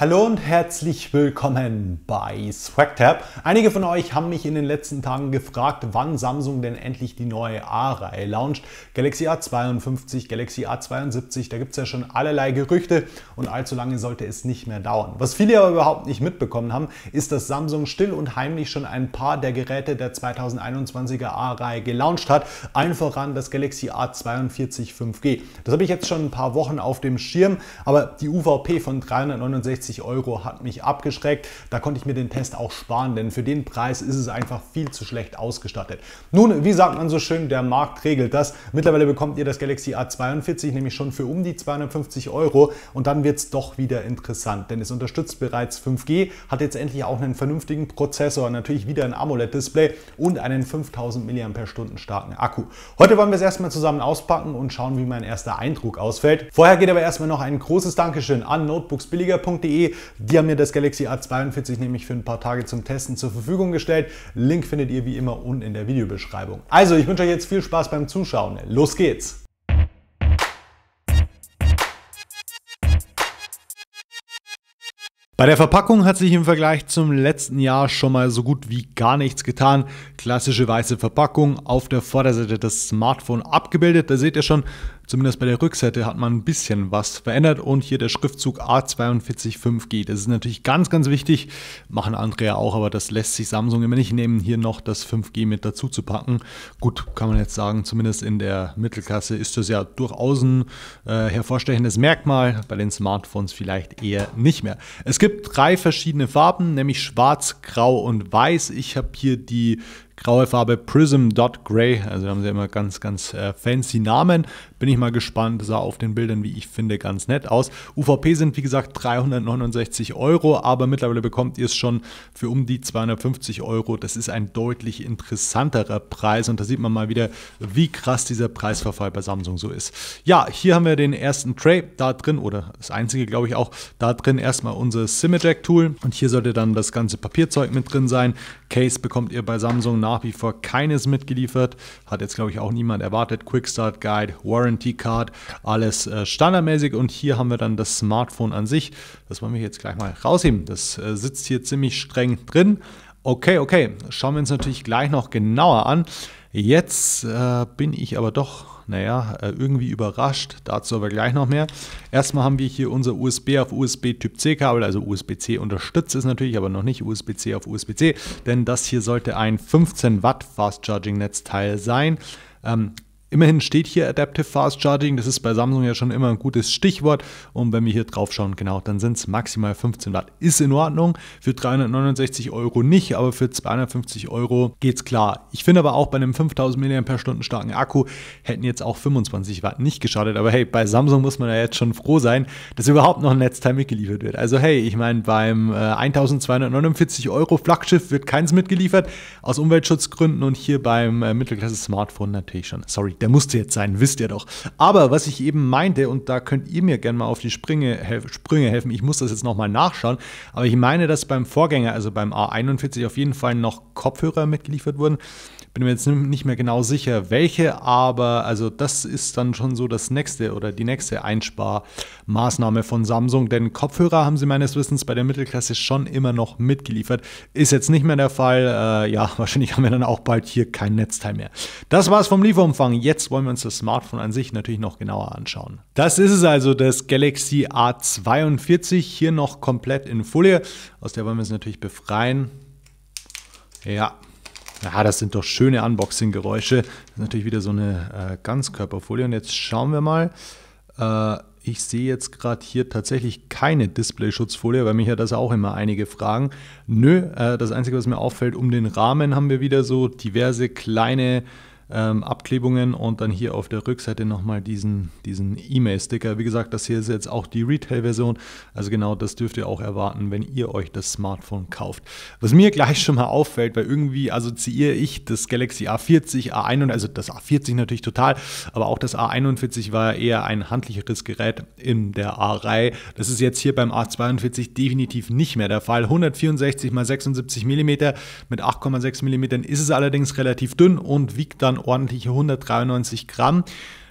Hallo und herzlich willkommen bei SwagTab. Einige von euch haben mich in den letzten Tagen gefragt, wann Samsung denn endlich die neue A-Reihe launcht. Galaxy A52, Galaxy A72, da gibt es ja schon allerlei Gerüchte und allzu lange sollte es nicht mehr dauern. Was viele aber überhaupt nicht mitbekommen haben, ist, dass Samsung still und heimlich schon ein paar der Geräte der 2021er A-Reihe gelauncht hat. Allen voran das Galaxy A42 5G. Das habe ich jetzt schon ein paar Wochen auf dem Schirm, aber die UVP von 369 60 Euro hat mich abgeschreckt. Da konnte ich mir den Test auch sparen, denn für den Preis ist es einfach viel zu schlecht ausgestattet. Nun, wie sagt man so schön, der Markt regelt das. Mittlerweile bekommt ihr das Galaxy A42 nämlich schon für um die 250 Euro und dann wird es doch wieder interessant, denn es unterstützt bereits 5G, hat jetzt endlich auch einen vernünftigen Prozessor, natürlich wieder ein AMOLED-Display und einen 5000 mAh starken Akku. Heute wollen wir es erstmal zusammen auspacken und schauen, wie mein erster Eindruck ausfällt. Vorher geht aber erstmal noch ein großes Dankeschön an notebooksbilliger.de die haben mir das Galaxy A42 nämlich für ein paar Tage zum Testen zur Verfügung gestellt. Link findet ihr wie immer unten in der Videobeschreibung. Also, ich wünsche euch jetzt viel Spaß beim Zuschauen. Los geht's! Bei der Verpackung hat sich im Vergleich zum letzten Jahr schon mal so gut wie gar nichts getan. Klassische weiße Verpackung, auf der Vorderseite das Smartphone abgebildet. Da seht ihr schon, Zumindest bei der Rückseite hat man ein bisschen was verändert und hier der Schriftzug A425G. Das ist natürlich ganz, ganz wichtig. Machen andere ja auch, aber das lässt sich Samsung immer nicht nehmen, hier noch das 5G mit dazu zu packen. Gut, kann man jetzt sagen, zumindest in der Mittelklasse ist das ja durchaus ein äh, hervorstechendes Merkmal. Bei den Smartphones vielleicht eher nicht mehr. Es gibt drei verschiedene Farben, nämlich schwarz, grau und weiß. Ich habe hier die graue Farbe Prism Dot Gray. Also haben sie immer ganz, ganz äh, fancy Namen. Bin ich mal gespannt. Sah auf den Bildern, wie ich finde, ganz nett aus. UVP sind wie gesagt 369 Euro, aber mittlerweile bekommt ihr es schon für um die 250 Euro. Das ist ein deutlich interessanterer Preis und da sieht man mal wieder, wie krass dieser Preisverfall bei Samsung so ist. Ja, hier haben wir den ersten Tray da drin oder das einzige, glaube ich auch. Da drin erstmal unser Simajack Tool und hier sollte dann das ganze Papierzeug mit drin sein. Case bekommt ihr bei Samsung nach wie vor keines mitgeliefert. Hat jetzt, glaube ich, auch niemand erwartet. Quick Start Guide, Warranty Card, alles äh, standardmäßig. Und hier haben wir dann das Smartphone an sich. Das wollen wir jetzt gleich mal rausheben. Das äh, sitzt hier ziemlich streng drin. Okay, okay. Schauen wir uns natürlich gleich noch genauer an. Jetzt äh, bin ich aber doch naja, äh, irgendwie überrascht. Dazu aber gleich noch mehr. Erstmal haben wir hier unser USB auf USB Typ C Kabel, also USB-C unterstützt es natürlich, aber noch nicht USB-C auf USB-C, denn das hier sollte ein 15 Watt Fast Charging Netzteil sein. Ähm, Immerhin steht hier Adaptive Fast Charging, das ist bei Samsung ja schon immer ein gutes Stichwort. Und wenn wir hier drauf schauen, genau, dann sind es maximal 15 Watt. Ist in Ordnung, für 369 Euro nicht, aber für 250 Euro geht's klar. Ich finde aber auch bei einem 5000 mAh starken Akku hätten jetzt auch 25 Watt nicht geschadet. Aber hey, bei Samsung muss man ja jetzt schon froh sein, dass überhaupt noch ein Netzteil mitgeliefert wird. Also hey, ich meine, beim äh, 1249 Euro Flaggschiff wird keins mitgeliefert, aus Umweltschutzgründen und hier beim äh, Mittelklasse-Smartphone natürlich schon. Sorry, der musste jetzt sein, wisst ihr doch. Aber was ich eben meinte, und da könnt ihr mir gerne mal auf die Sprünge, Sprünge helfen, ich muss das jetzt nochmal nachschauen, aber ich meine, dass beim Vorgänger, also beim A41 auf jeden Fall noch Kopfhörer mitgeliefert wurden. Bin mir jetzt nicht mehr genau sicher, welche, aber also das ist dann schon so das nächste oder die nächste Einsparmaßnahme von Samsung, denn Kopfhörer haben sie meines Wissens bei der Mittelklasse schon immer noch mitgeliefert. Ist jetzt nicht mehr der Fall. Äh, ja, wahrscheinlich haben wir dann auch bald hier kein Netzteil mehr. Das war's vom Lieferumfang. Jetzt wollen wir uns das Smartphone an sich natürlich noch genauer anschauen. Das ist es also, das Galaxy A42, hier noch komplett in Folie. Aus der wollen wir es natürlich befreien. Ja, ja, das sind doch schöne Unboxing-Geräusche. Das ist natürlich wieder so eine äh, Ganzkörperfolie. Und jetzt schauen wir mal. Äh, ich sehe jetzt gerade hier tatsächlich keine Display-Schutzfolie, weil mich ja das auch immer einige fragen. Nö, äh, das Einzige, was mir auffällt, um den Rahmen haben wir wieder so diverse kleine ähm, Abklebungen und dann hier auf der Rückseite nochmal diesen, diesen E-Mail-Sticker. Wie gesagt, das hier ist jetzt auch die Retail-Version, also genau das dürft ihr auch erwarten, wenn ihr euch das Smartphone kauft. Was mir gleich schon mal auffällt, weil irgendwie assoziiere ich das Galaxy A40, A1, also das A40 natürlich total, aber auch das A41 war eher ein handlicheres Gerät in der A-Reihe. Das ist jetzt hier beim A42 definitiv nicht mehr der Fall. 164 x 76 mm mit 8,6 mm ist es allerdings relativ dünn und wiegt dann ordentliche 193 Gramm.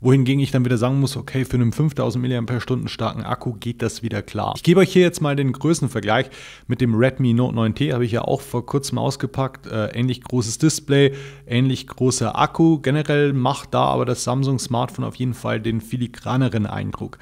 wohingegen ich dann wieder sagen muss, okay, für einen 5000 mAh starken Akku geht das wieder klar. Ich gebe euch hier jetzt mal den Größenvergleich mit dem Redmi Note 9T, habe ich ja auch vor kurzem ausgepackt. Äh, ähnlich großes Display, ähnlich großer Akku. Generell macht da aber das Samsung Smartphone auf jeden Fall den filigraneren Eindruck.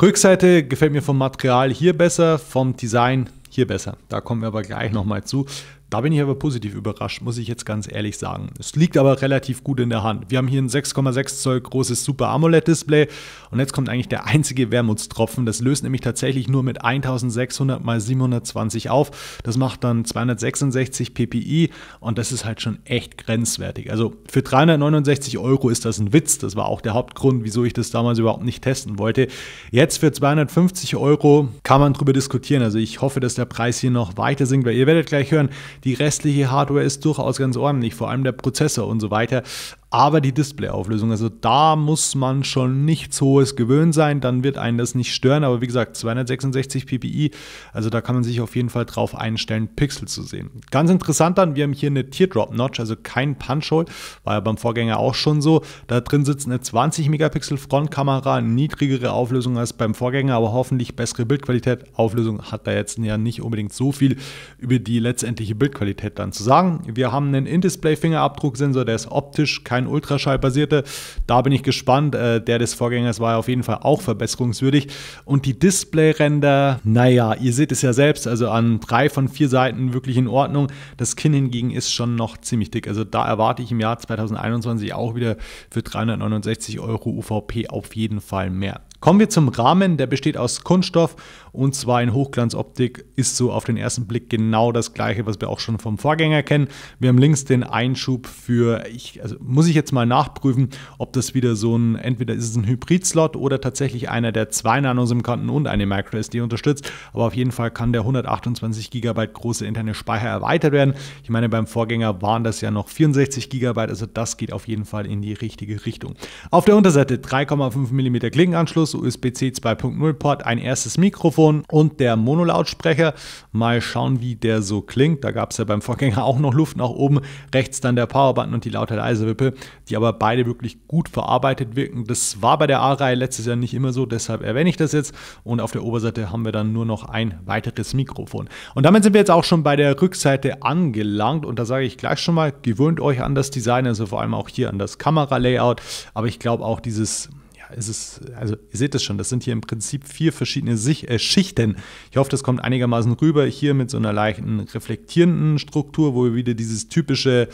Rückseite gefällt mir vom Material hier besser, vom Design hier besser. Da kommen wir aber gleich nochmal zu. Da bin ich aber positiv überrascht, muss ich jetzt ganz ehrlich sagen. Es liegt aber relativ gut in der Hand. Wir haben hier ein 6,6 Zoll großes Super AMOLED-Display und jetzt kommt eigentlich der einzige Wermutstropfen. Das löst nämlich tatsächlich nur mit 1600 x 720 auf. Das macht dann 266 ppi und das ist halt schon echt grenzwertig. Also für 369 Euro ist das ein Witz. Das war auch der Hauptgrund, wieso ich das damals überhaupt nicht testen wollte. Jetzt für 250 Euro kann man drüber diskutieren. Also ich hoffe, dass der Preis hier noch weiter sinkt, weil ihr werdet gleich hören, die restliche Hardware ist durchaus ganz ordentlich, vor allem der Prozessor und so weiter aber die Displayauflösung, also da muss man schon nichts Hohes gewöhnt sein, dann wird einen das nicht stören, aber wie gesagt, 266 ppi, also da kann man sich auf jeden Fall drauf einstellen, Pixel zu sehen. Ganz interessant dann, wir haben hier eine Teardrop-Notch, also kein Punch-Hole, war ja beim Vorgänger auch schon so. Da drin sitzt eine 20 Megapixel Frontkamera, niedrigere Auflösung als beim Vorgänger, aber hoffentlich bessere Bildqualität. Auflösung hat da jetzt ja nicht unbedingt so viel über die letztendliche Bildqualität dann zu sagen. Wir haben einen In-Display-Fingerabdrucksensor, der ist optisch kein kein Ultraschallbasierte. Da bin ich gespannt. Äh, der des Vorgängers war auf jeden Fall auch verbesserungswürdig. Und die Displayränder, naja, ihr seht es ja selbst, also an drei von vier Seiten wirklich in Ordnung. Das Kinn hingegen ist schon noch ziemlich dick. Also da erwarte ich im Jahr 2021 auch wieder für 369 Euro UVP auf jeden Fall mehr. Kommen wir zum Rahmen, der besteht aus Kunststoff und zwar in Hochglanzoptik, ist so auf den ersten Blick genau das gleiche, was wir auch schon vom Vorgänger kennen. Wir haben links den Einschub für, ich, also muss ich jetzt mal nachprüfen, ob das wieder so ein, entweder ist es ein Hybrid-Slot oder tatsächlich einer, der zwei Nano-SIM-Karten und eine MicroSD unterstützt, aber auf jeden Fall kann der 128 GB große interne Speicher erweitert werden. Ich meine, beim Vorgänger waren das ja noch 64 GB, also das geht auf jeden Fall in die richtige Richtung. Auf der Unterseite 3,5 mm Klinkenanschluss, Anschluss, USB-C 2.0 Port, ein erstes Mikrofon und der Monolautsprecher. Mal schauen, wie der so klingt. Da gab es ja beim Vorgänger auch noch Luft nach oben. Rechts dann der Powerbutton und die lauter leise Wippe, die aber beide wirklich gut verarbeitet wirken. Das war bei der A-Reihe letztes Jahr nicht immer so, deshalb erwähne ich das jetzt. Und auf der Oberseite haben wir dann nur noch ein weiteres Mikrofon. Und damit sind wir jetzt auch schon bei der Rückseite angelangt. Und da sage ich gleich schon mal, gewöhnt euch an das Design, also vor allem auch hier an das Kameralayout. Aber ich glaube auch dieses es ist, also ihr seht es schon, das sind hier im Prinzip vier verschiedene Sich äh, Schichten. Ich hoffe, das kommt einigermaßen rüber. Hier mit so einer leichten reflektierenden Struktur, wo wir wieder dieses typische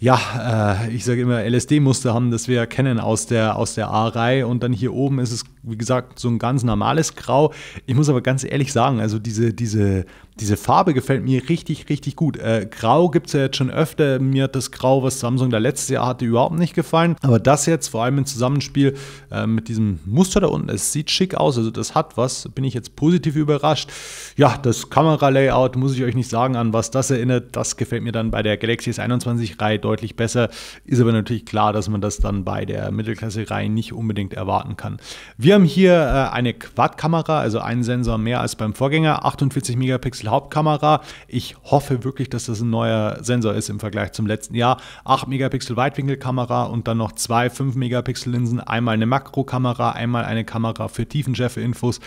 ja, äh, ich sage immer LSD-Muster haben, das wir kennen aus der, aus der A-Reihe. Und dann hier oben ist es, wie gesagt, so ein ganz normales Grau. Ich muss aber ganz ehrlich sagen, also diese, diese diese Farbe gefällt mir richtig, richtig gut. Äh, Grau gibt es ja jetzt schon öfter. Mir hat das Grau, was Samsung da letztes Jahr hatte, überhaupt nicht gefallen. Aber das jetzt, vor allem im Zusammenspiel äh, mit diesem Muster da unten, es sieht schick aus. Also das hat was. Bin ich jetzt positiv überrascht. Ja, das Kameralayout muss ich euch nicht sagen, an was das erinnert. Das gefällt mir dann bei der Galaxy S21-Reihe deutlich besser. Ist aber natürlich klar, dass man das dann bei der Mittelklasse-Reihe nicht unbedingt erwarten kann. Wir haben hier äh, eine Quad-Kamera, also einen Sensor mehr als beim Vorgänger. 48 Megapixel Hauptkamera. Ich hoffe wirklich, dass das ein neuer Sensor ist im Vergleich zum letzten Jahr. 8 Megapixel Weitwinkelkamera und dann noch zwei 5 Megapixel Linsen. Einmal eine Makrokamera, einmal eine Kamera für Tiefenschärfe-Infos.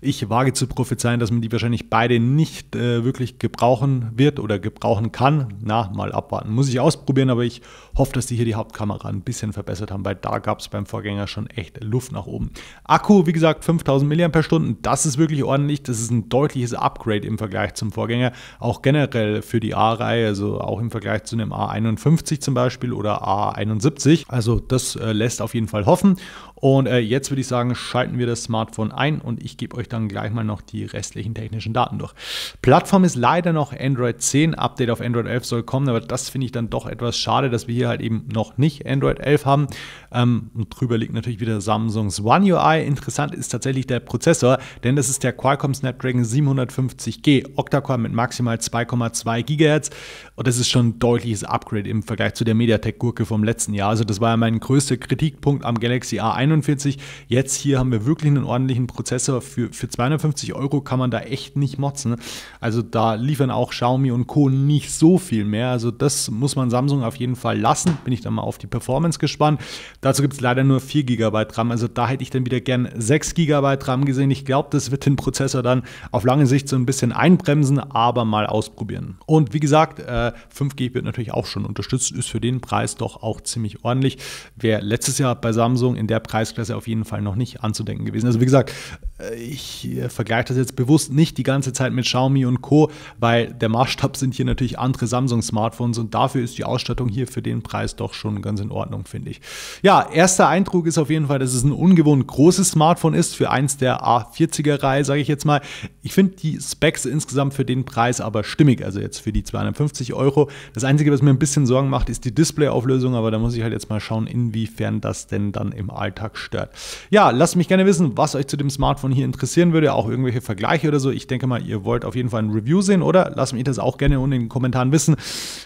Ich wage zu prophezeien, dass man die wahrscheinlich beide nicht äh, wirklich gebrauchen wird oder gebrauchen kann. Na, mal abwarten. Muss ich ausprobieren, aber ich hoffe, dass die hier die Hauptkamera ein bisschen verbessert haben, weil da gab es beim Vorgänger schon echt Luft nach oben. Akku, wie gesagt, 5000 mAh. Das ist wirklich ordentlich. Das ist ein deutliches Upgrade im Vergleich Vergleich zum Vorgänger, auch generell für die A-Reihe, also auch im Vergleich zu einem A51 zum Beispiel oder A71. Also das äh, lässt auf jeden Fall hoffen. Und äh, jetzt würde ich sagen, schalten wir das Smartphone ein und ich gebe euch dann gleich mal noch die restlichen technischen Daten durch. Plattform ist leider noch Android 10, Update auf Android 11 soll kommen, aber das finde ich dann doch etwas schade, dass wir hier halt eben noch nicht Android 11 haben. Ähm, und drüber liegt natürlich wieder Samsungs One UI. Interessant ist tatsächlich der Prozessor, denn das ist der Qualcomm Snapdragon 750G Octa-Core mit maximal 2,2 GHz und das ist schon ein deutliches Upgrade im Vergleich zu der MediaTek-Gurke vom letzten Jahr. Also das war ja mein größter Kritikpunkt am Galaxy A41. Jetzt hier haben wir wirklich einen ordentlichen Prozessor. Für, für 250 Euro kann man da echt nicht motzen. Also da liefern auch Xiaomi und Co. nicht so viel mehr. Also das muss man Samsung auf jeden Fall lassen. Bin ich dann mal auf die Performance gespannt. Dazu gibt es leider nur 4 GB RAM. Also da hätte ich dann wieder gern 6 GB RAM gesehen. Ich glaube, das wird den Prozessor dann auf lange Sicht so ein bisschen einbremsen, aber mal ausprobieren. Und wie gesagt, äh, 5G wird natürlich auch schon unterstützt, ist für den Preis doch auch ziemlich ordentlich. Wäre letztes Jahr bei Samsung in der Preisklasse auf jeden Fall noch nicht anzudenken gewesen. Also wie gesagt, äh, ich äh, vergleiche das jetzt bewusst nicht die ganze Zeit mit Xiaomi und Co., weil der Maßstab sind hier natürlich andere Samsung-Smartphones und dafür ist die Ausstattung hier für den Preis doch schon ganz in Ordnung, finde ich. Ja, erster Eindruck ist auf jeden Fall, dass es ein ungewohnt großes Smartphone ist für eins der A40er-Reihe, sage ich jetzt mal. Ich finde die Specs insgesamt für den Preis aber stimmig, also jetzt für die 250 Euro. Das Einzige, was mir ein bisschen Sorgen macht, ist die Displayauflösung, aber da muss ich halt jetzt mal schauen, inwiefern das denn dann im Alltag stört. Ja, lasst mich gerne wissen, was euch zu dem Smartphone hier interessieren würde, auch irgendwelche Vergleiche oder so. Ich denke mal, ihr wollt auf jeden Fall ein Review sehen, oder? Lasst mich das auch gerne unten in den Kommentaren wissen,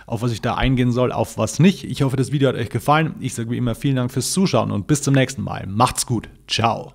auf was ich da eingehen soll, auf was nicht. Ich hoffe, das Video hat euch gefallen. Ich sage wie immer vielen Dank fürs Zuschauen und bis zum nächsten Mal. Macht's gut. Ciao.